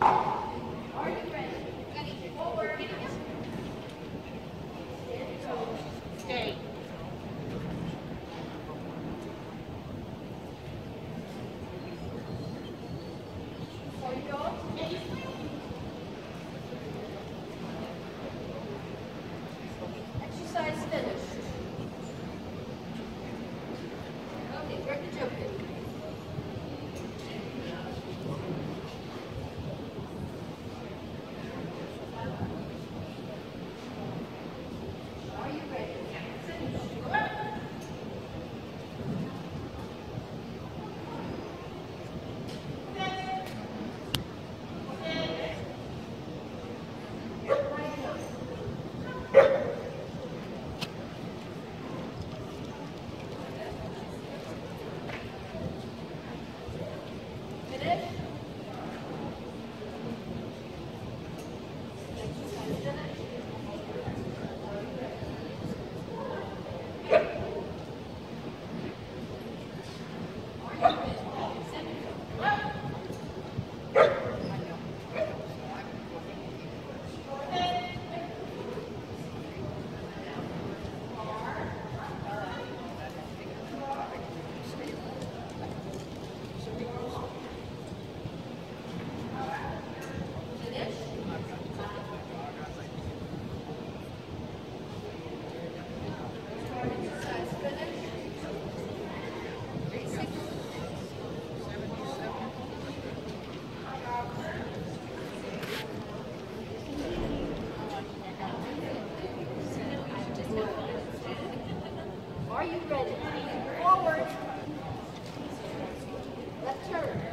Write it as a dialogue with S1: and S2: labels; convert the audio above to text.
S1: Are You ready? Forward. Left turn.